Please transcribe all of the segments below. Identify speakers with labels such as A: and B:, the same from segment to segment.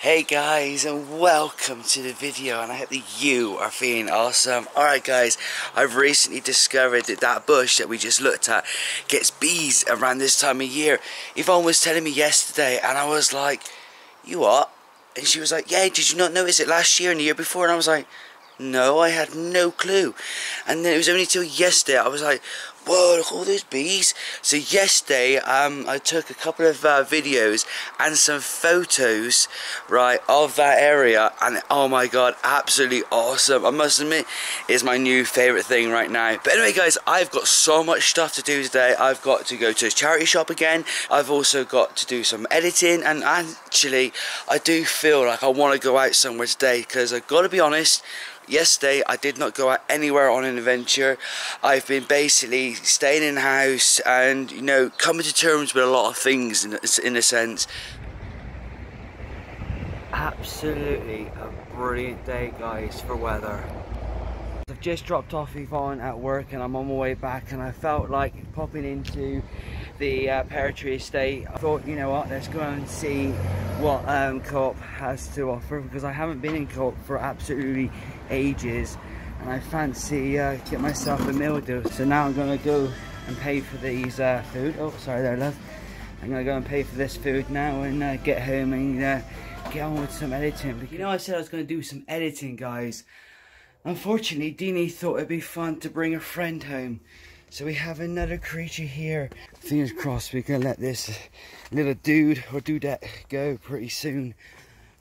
A: Hey guys and welcome to the video and I hope that you are feeling awesome. Alright guys, I've recently discovered that that bush that we just looked at gets bees around this time of year. Yvonne was telling me yesterday and I was like, you what? And she was like, yeah, did you not notice it last year and the year before? And I was like, no, I had no clue. And then it was only till yesterday I was like, whoa, look all those bees. So yesterday um, I took a couple of uh, videos and some photos, right, of that area. And oh my God, absolutely awesome. I must admit, it's my new favorite thing right now. But anyway, guys, I've got so much stuff to do today. I've got to go to a charity shop again. I've also got to do some editing. And actually, I do feel like I want to go out somewhere today because I've got to be honest, yesterday I did not go out anywhere on an adventure. I've been basically staying in house and you know coming to terms with a lot of things in, in a sense. Absolutely a brilliant day guys for weather. I've just dropped off Yvonne at work and I'm on my way back and I felt like popping into the uh, Estate. I thought, you know what, let's go and see what um, Co-op has to offer because I haven't been in Co-op for absolutely ages and I fancy uh, get myself a meal deal. So now I'm gonna go and pay for these uh, food. Oh, sorry there, love. I'm gonna go and pay for this food now and uh, get home and uh, get on with some editing. But you know, I said I was gonna do some editing, guys. Unfortunately, Deanie thought it'd be fun to bring a friend home. So we have another creature here. Fingers crossed we can let this little dude or dudette go pretty soon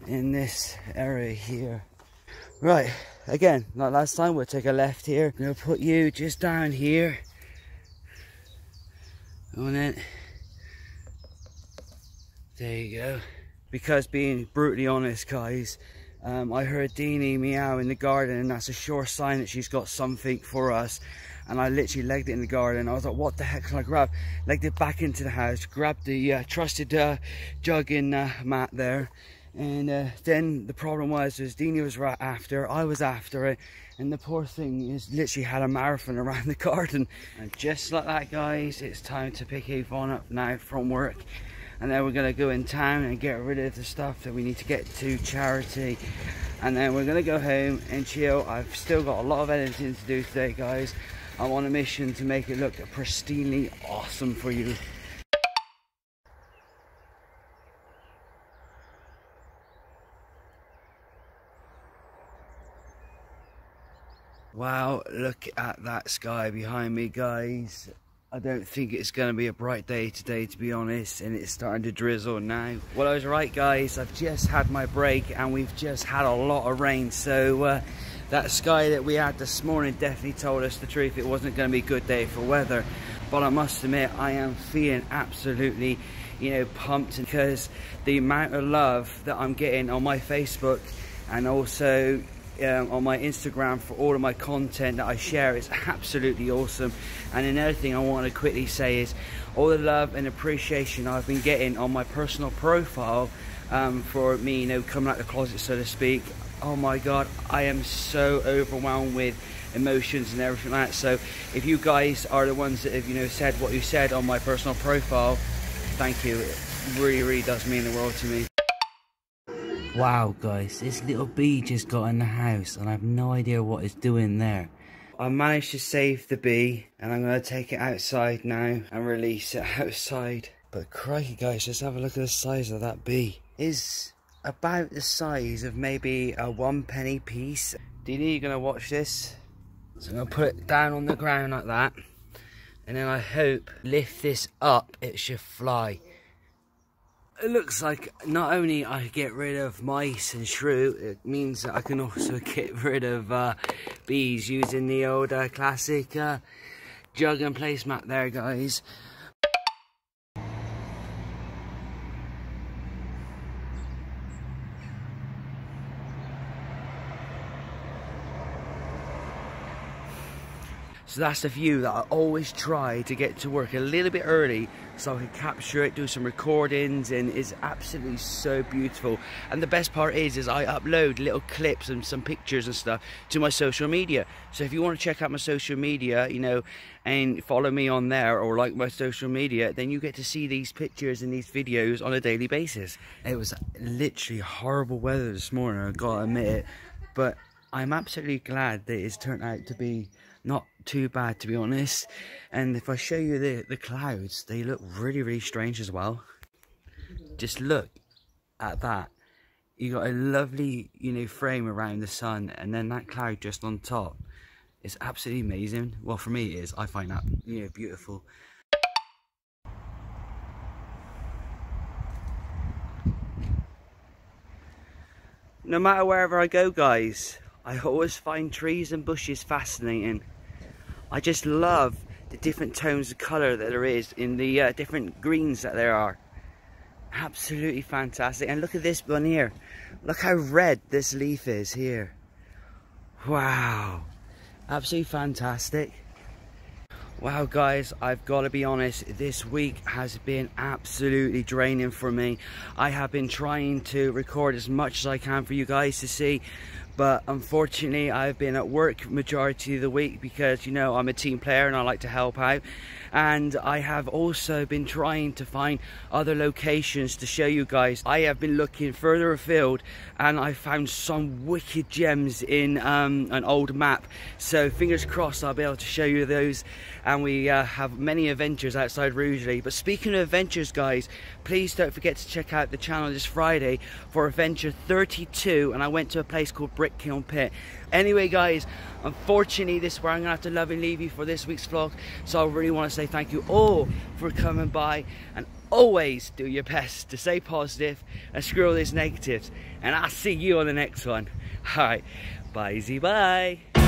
A: in this area here. Right, again, like last time, we'll take a left here. Gonna put you just down here. On it. There you go. Because being brutally honest, guys, um, I heard Deanie meow in the garden and that's a sure sign that she's got something for us. And I literally legged it in the garden. I was like, what the heck can I grab? Legged it back into the house, grabbed the uh, trusted uh, jug in uh, mat there. And uh, then the problem was, was Deanie was right after, I was after it. And the poor thing is literally had a marathon around the garden. And just like that, guys, it's time to pick Yvonne up now from work. And then we're to go in town and get rid of the stuff that we need to get to charity. And then we're to go home and chill. I've still got a lot of editing to do today guys. I'm on a mission to make it look pristinely awesome for you Wow, look at that sky behind me, guys. I don't think it's going to be a bright day today to be honest and it's starting to drizzle now. Well I was right guys, I've just had my break and we've just had a lot of rain so uh, that sky that we had this morning definitely told us the truth it wasn't going to be a good day for weather but I must admit I am feeling absolutely you know pumped because the amount of love that I'm getting on my Facebook and also um, on my Instagram for all of my content that I share. It's absolutely awesome. And another thing I want to quickly say is all the love and appreciation I've been getting on my personal profile um, for me, you know, coming out the closet, so to speak. Oh my God, I am so overwhelmed with emotions and everything like that. So if you guys are the ones that have, you know, said what you said on my personal profile, thank you. It really, really does mean the world to me. Wow guys, this little bee just got in the house and I have no idea what it's doing there. I managed to save the bee and I'm going to take it outside now and release it outside. But crikey guys, let's have a look at the size of that bee. Is about the size of maybe a one penny piece. Deanie, you're going to watch this? So I'm going to put it down on the ground like that. And then I hope lift this up, it should fly it looks like not only I get rid of mice and shrew, it means that I can also get rid of uh, bees using the old uh, classic uh, jug and placemat there, guys. So that's the view that I always try to get to work a little bit early so I can capture it, do some recordings, and it's absolutely so beautiful. And the best part is, is I upload little clips and some pictures and stuff to my social media. So if you want to check out my social media, you know, and follow me on there or like my social media, then you get to see these pictures and these videos on a daily basis. It was literally horrible weather this morning, I gotta admit it, but I'm absolutely glad that it's turned out to be not too bad to be honest. And if I show you the, the clouds they look really really strange as well. Just look at that. You got a lovely you know frame around the sun and then that cloud just on top it's absolutely amazing. Well for me it is. I find that you know beautiful. No matter wherever I go guys I always find trees and bushes fascinating. I just love the different tones of colour that there is in the uh, different greens that there are. Absolutely fantastic. And look at this one here. Look how red this leaf is here. Wow. Absolutely fantastic. Wow guys, I've got to be honest, this week has been absolutely draining for me. I have been trying to record as much as I can for you guys to see, but unfortunately I've been at work majority of the week because you know I'm a team player and I like to help out and I have also been trying to find other locations to show you guys. I have been looking further afield and I found some wicked gems in um, an old map. So fingers crossed I'll be able to show you those. And we uh, have many adventures outside Rugeley. But speaking of adventures guys please don't forget to check out the channel this Friday for adventure 32 and I went to a place called Brick Kiln Pit. Anyway, guys, unfortunately, this is where I'm going to have to love and leave you for this week's vlog. So I really want to say thank you all for coming by and always do your best to stay positive and screw all these negatives. And I'll see you on the next one. All right, bye, bye.